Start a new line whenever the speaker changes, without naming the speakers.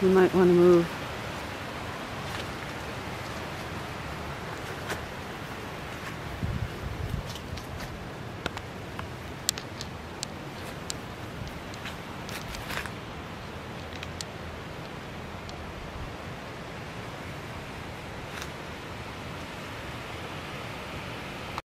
You might want to move.